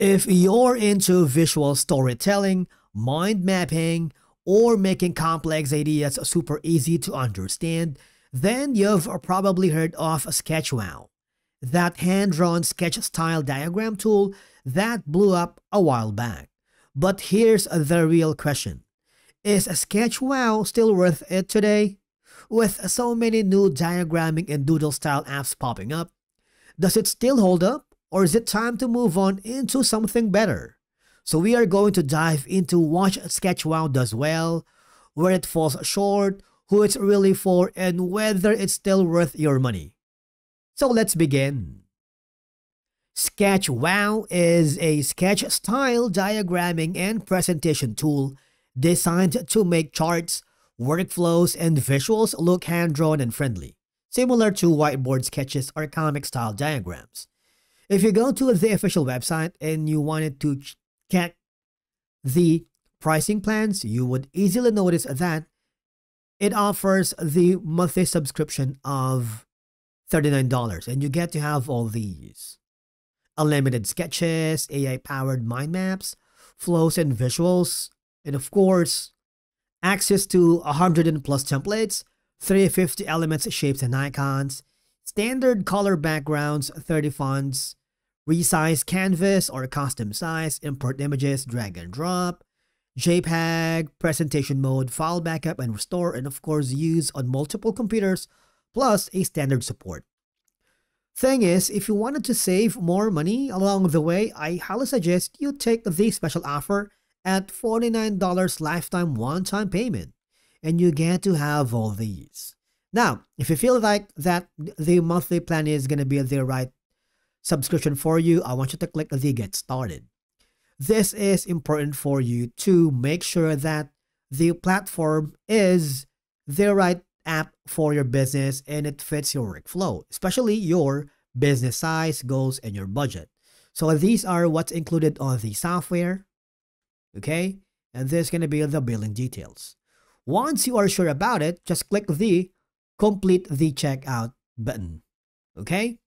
If you're into visual storytelling, mind mapping, or making complex ideas super easy to understand, then you've probably heard of SketchWow, that hand-drawn sketch style diagram tool that blew up a while back. But here's the real question. Is SketchWow still worth it today? With so many new diagramming and doodle style apps popping up, does it still hold up or is it time to move on into something better? So we are going to dive into what SketchWow does well, where it falls short, who it's really for, and whether it's still worth your money. So let's begin. SketchWow is a sketch style diagramming and presentation tool designed to make charts, workflows, and visuals look hand-drawn and friendly, similar to whiteboard sketches or comic-style diagrams. If you go to the official website and you wanted to check the pricing plans, you would easily notice that it offers the monthly subscription of $39 and you get to have all these. Unlimited sketches, AI powered mind maps, flows and visuals, and of course, access to 100 and plus templates, 350 elements, shapes, and icons, standard color backgrounds, 30 fonts, resize canvas or custom size, import images, drag and drop, JPEG, presentation mode, file backup and restore, and of course use on multiple computers, plus a standard support. Thing is, if you wanted to save more money along the way, I highly suggest you take the special offer at $49 lifetime one-time payment, and you get to have all these. Now, if you feel like that the monthly plan is going to be the right subscription for you, I want you to click the Get Started. This is important for you to make sure that the platform is the right app for your business and it fits your workflow, especially your business size, goals, and your budget. So these are what's included on the software, okay? And this is going to be the billing details. Once you are sure about it, just click the complete the checkout button, okay?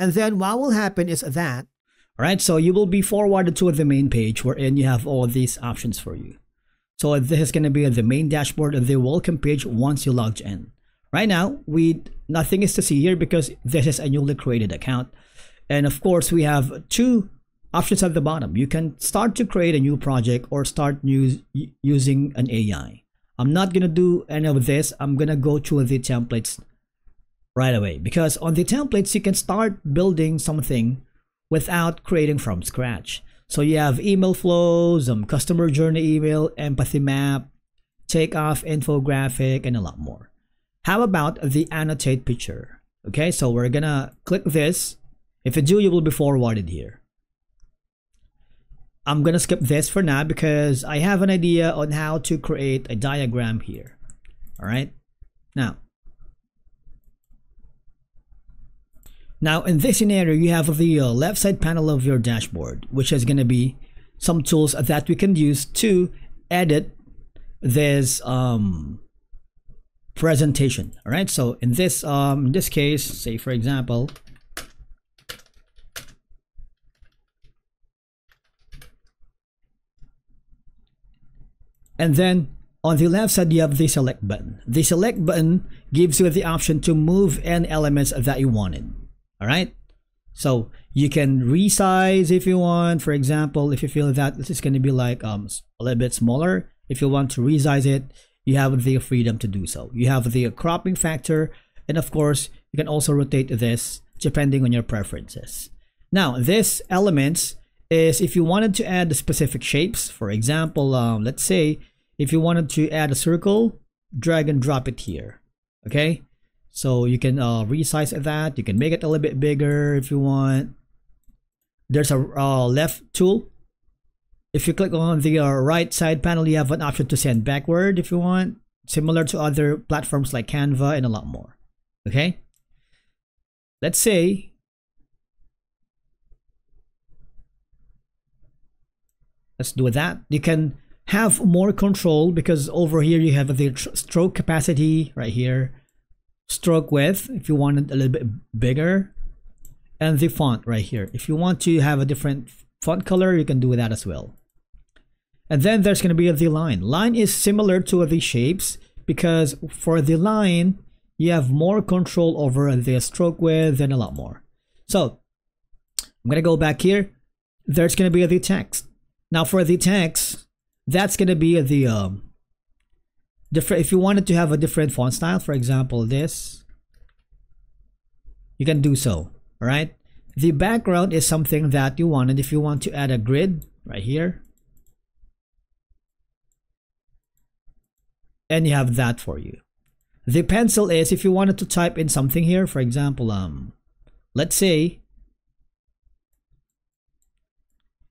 And then what will happen is that, all right, so you will be forwarded to the main page wherein you have all these options for you. So this is going to be the main dashboard of the welcome page once you logged in. Right now, we nothing is to see here because this is a newly created account. And of course, we have two options at the bottom. You can start to create a new project or start using an AI. I'm not going to do any of this. I'm going to go to the templates right away because on the templates, you can start building something without creating from scratch. So you have email flows, some customer journey email, empathy map, takeoff infographic, and a lot more. How about the annotate picture? Okay, so we're gonna click this. If you do, you will be forwarded here. I'm gonna skip this for now because I have an idea on how to create a diagram here. All right, now. Now in this scenario, you have the uh, left side panel of your dashboard, which is gonna be some tools that we can use to edit this um, presentation. All right, so in this um, in this case, say for example, And then on the left side, you have the select button. The select button gives you the option to move any elements that you wanted. All right. So you can resize if you want. For example, if you feel that this is going to be like um, a little bit smaller, if you want to resize it, you have the freedom to do so. You have the cropping factor. And of course, you can also rotate this depending on your preferences. Now, this elements is if you wanted to add the specific shapes, for example, um, let's say if you wanted to add a circle, drag and drop it here. Okay, so you can uh, resize that. You can make it a little bit bigger if you want. There's a uh, left tool. If you click on the uh, right side panel, you have an option to send backward if you want, similar to other platforms like Canva and a lot more. Okay, let's say let's do that. You can have more control because over here you have the stroke capacity right here stroke width if you want it a little bit bigger and the font right here if you want to have a different font color, you can do that as well. And then there's going to be the line. Line is similar to the shapes because for the line, you have more control over the stroke width and a lot more. So I'm going to go back here. There's going to be the text. Now for the text, that's going to be the um, different. If you wanted to have a different font style, for example, this, you can do so. All right. The background is something that you wanted. If you want to add a grid right here, and you have that for you. The pencil is if you wanted to type in something here, for example, um, let's say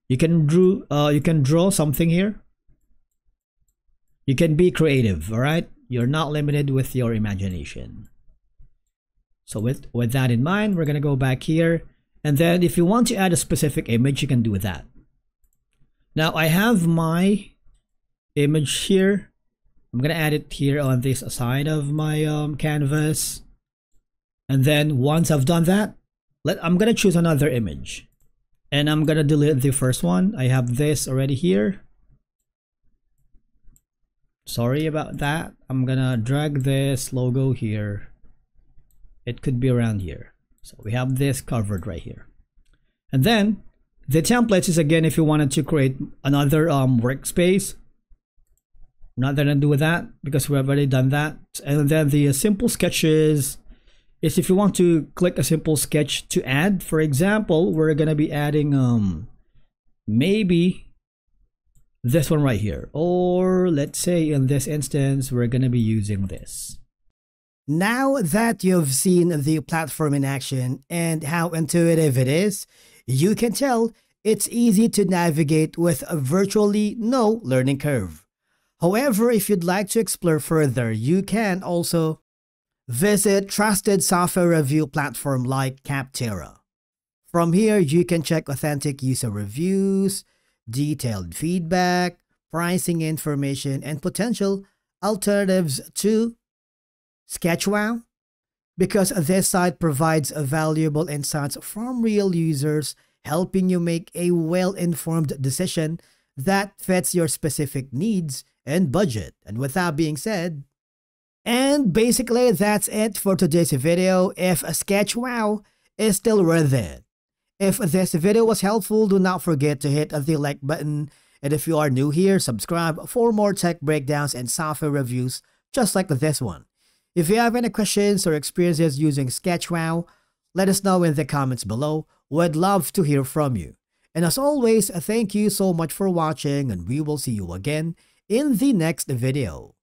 you can draw, uh, you can draw something here. You can be creative, all right? You're not limited with your imagination. So with, with that in mind, we're gonna go back here. And then if you want to add a specific image, you can do that. Now I have my image here I'm gonna add it here on this side of my um, canvas and then once I've done that let I'm gonna choose another image and I'm gonna delete the first one I have this already here sorry about that. I'm gonna drag this logo here. It could be around here. So we have this covered right here. And then the templates is again if you wanted to create another um, workspace. Gonna do that because we've already done that. And then the simple sketches is if you want to click a simple sketch to add. For example, we're to be adding um maybe this one right here. Or let's say in this instance, we're going to be using this. Now that you've seen the platform in action and how intuitive it is, you can tell it's easy to navigate with virtually no learning curve. However, if you'd like to explore further, you can also visit trusted software review platform like Capterra. From here, you can check authentic user reviews, detailed feedback, pricing information, and potential alternatives to SketchWow. Because this site provides valuable insights from real users, helping you make a well-informed decision that fits your specific needs and budget. And with that being said, and basically that's it for today's video. If a SketchWow is still worth it. If this video was helpful, do not forget to hit the like button. And if you are new here, subscribe for more tech breakdowns and software reviews just like this one. If you have any questions or experiences using SketchWow, let us know in the comments below. We'd love to hear from you. And as always, thank you so much for watching and we will see you again in the next video.